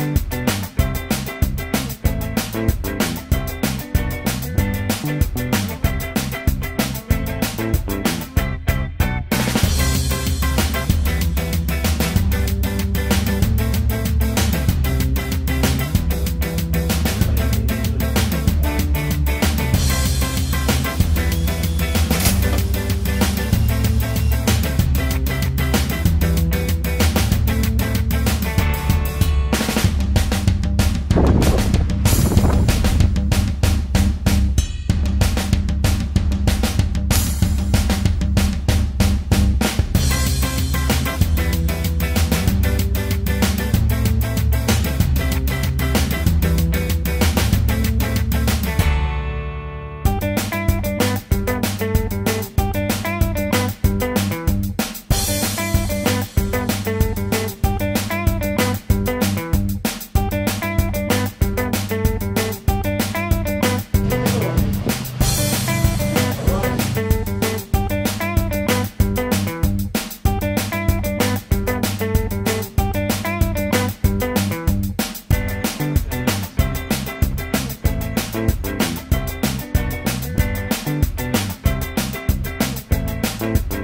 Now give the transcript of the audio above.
you thank you